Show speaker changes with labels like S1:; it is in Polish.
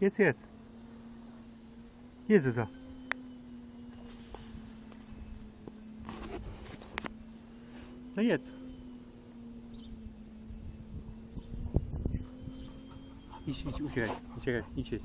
S1: Jedz, jedz. Jedz, Zuza. No jedz. Idź, idź, uciekaj, uciekaj, idź, jedz.